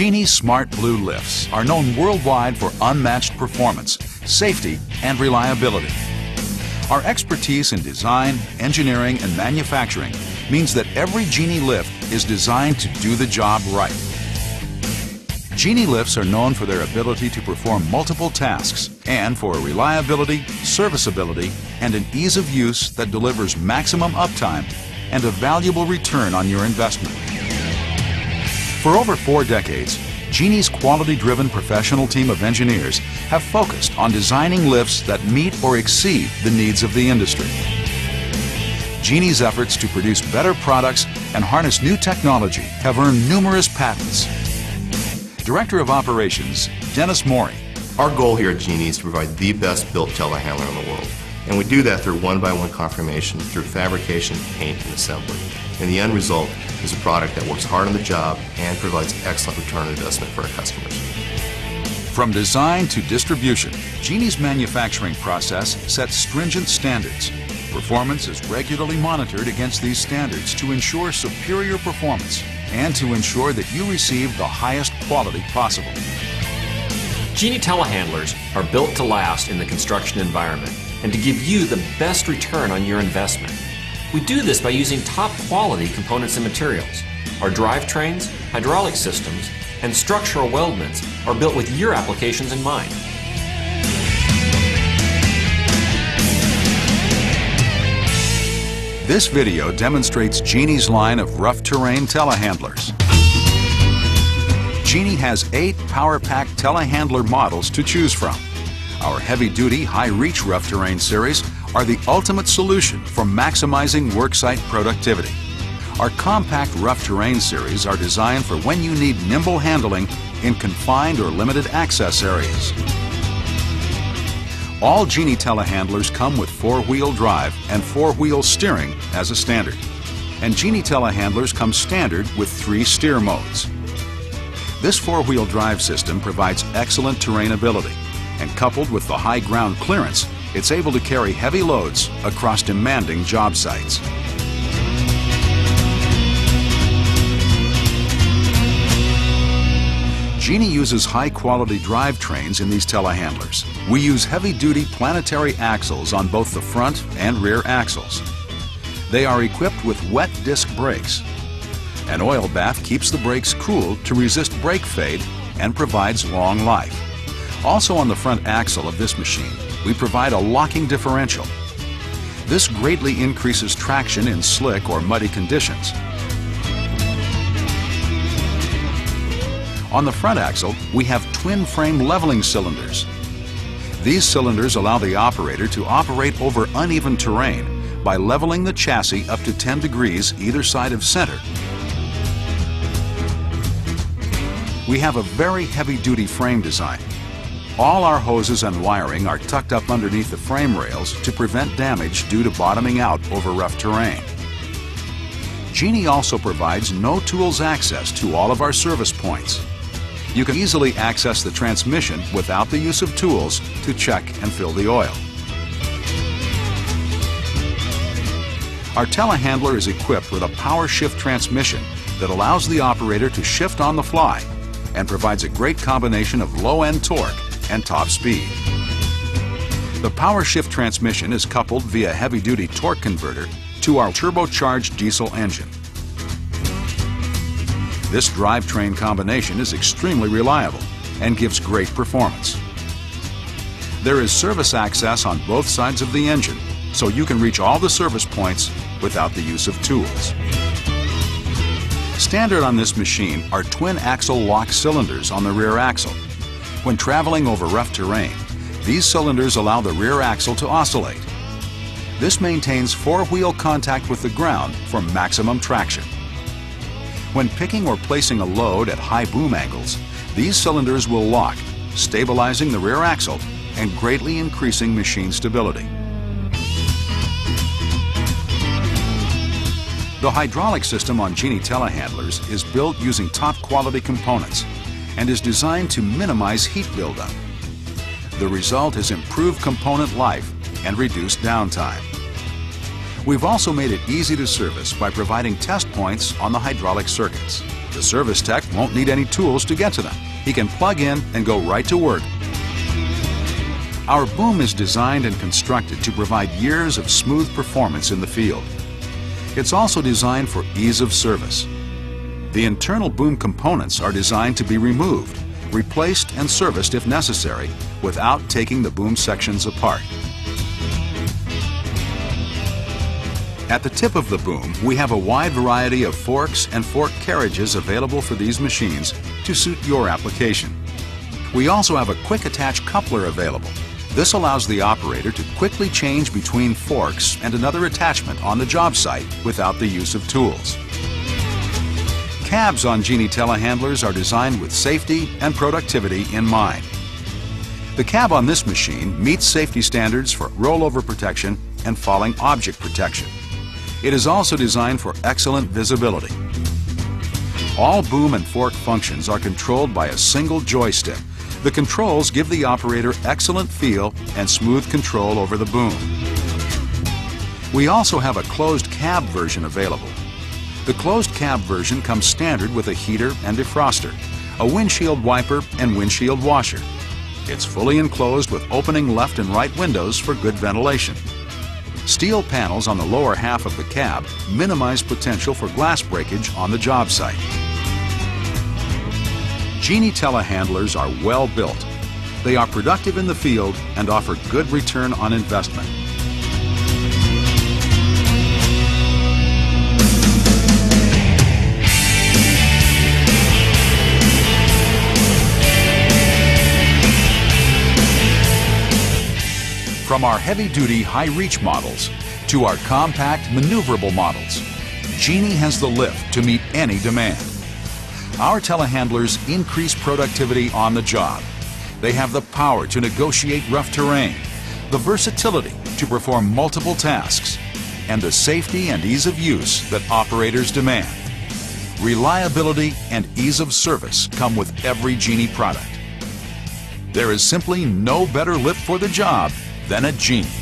Genie Smart Blue lifts are known worldwide for unmatched performance, safety, and reliability. Our expertise in design, engineering, and manufacturing means that every Genie lift is designed to do the job right. Genie lifts are known for their ability to perform multiple tasks and for reliability, serviceability, and an ease of use that delivers maximum uptime and a valuable return on your investment. For over four decades, Genie's quality-driven professional team of engineers have focused on designing lifts that meet or exceed the needs of the industry. Genie's efforts to produce better products and harness new technology have earned numerous patents. Director of Operations, Dennis Morey. Our goal here at Genie is to provide the best built telehandler in the world. And we do that through one-by-one confirmation, through fabrication, paint, and assembly. And the end result is a product that works hard on the job and provides excellent return on investment for our customers. From design to distribution, Genie's manufacturing process sets stringent standards. Performance is regularly monitored against these standards to ensure superior performance and to ensure that you receive the highest quality possible. Genie telehandlers are built to last in the construction environment and to give you the best return on your investment. We do this by using top quality components and materials. Our drivetrains, hydraulic systems, and structural weldments are built with your applications in mind. This video demonstrates Genie's line of rough terrain telehandlers. Genie has eight PowerPack telehandler models to choose from. Our heavy-duty, high-reach rough terrain series are the ultimate solution for maximizing worksite productivity. Our compact rough terrain series are designed for when you need nimble handling in confined or limited access areas. All Genie telehandlers come with four-wheel drive and four-wheel steering as a standard. And Genie telehandlers come standard with three steer modes. This four-wheel drive system provides excellent terrain ability and coupled with the high ground clearance, it's able to carry heavy loads across demanding job sites. Genie uses high-quality drivetrains in these telehandlers. We use heavy-duty planetary axles on both the front and rear axles. They are equipped with wet disc brakes. An oil bath keeps the brakes cool to resist brake fade and provides long life. Also on the front axle of this machine, we provide a locking differential. This greatly increases traction in slick or muddy conditions. On the front axle, we have twin frame leveling cylinders. These cylinders allow the operator to operate over uneven terrain by leveling the chassis up to 10 degrees either side of center. We have a very heavy-duty frame design all our hoses and wiring are tucked up underneath the frame rails to prevent damage due to bottoming out over rough terrain. Genie also provides no tools access to all of our service points. You can easily access the transmission without the use of tools to check and fill the oil. Our telehandler is equipped with a power shift transmission that allows the operator to shift on the fly and provides a great combination of low-end torque and top speed. The power shift transmission is coupled via heavy-duty torque converter to our turbocharged diesel engine. This drivetrain combination is extremely reliable and gives great performance. There is service access on both sides of the engine, so you can reach all the service points without the use of tools. Standard on this machine are twin axle lock cylinders on the rear axle when traveling over rough terrain, these cylinders allow the rear axle to oscillate. This maintains four-wheel contact with the ground for maximum traction. When picking or placing a load at high boom angles, these cylinders will lock, stabilizing the rear axle and greatly increasing machine stability. The hydraulic system on Genie telehandlers is built using top quality components and is designed to minimize heat buildup. The result is improved component life and reduced downtime. We've also made it easy to service by providing test points on the hydraulic circuits. The service tech won't need any tools to get to them. He can plug in and go right to work. Our boom is designed and constructed to provide years of smooth performance in the field. It's also designed for ease of service. The internal boom components are designed to be removed, replaced and serviced if necessary without taking the boom sections apart. At the tip of the boom, we have a wide variety of forks and fork carriages available for these machines to suit your application. We also have a quick attach coupler available. This allows the operator to quickly change between forks and another attachment on the job site without the use of tools. Cabs on Genie telehandlers are designed with safety and productivity in mind. The cab on this machine meets safety standards for rollover protection and falling object protection. It is also designed for excellent visibility. All boom and fork functions are controlled by a single joystick. The controls give the operator excellent feel and smooth control over the boom. We also have a closed cab version available. The closed cab version comes standard with a heater and defroster, a windshield wiper and windshield washer. It's fully enclosed with opening left and right windows for good ventilation. Steel panels on the lower half of the cab minimize potential for glass breakage on the job site. Genie telehandlers are well built. They are productive in the field and offer good return on investment. From our heavy-duty, high-reach models to our compact, maneuverable models, Genie has the lift to meet any demand. Our telehandlers increase productivity on the job. They have the power to negotiate rough terrain, the versatility to perform multiple tasks, and the safety and ease of use that operators demand. Reliability and ease of service come with every Genie product. There is simply no better lift for the job than a Genie.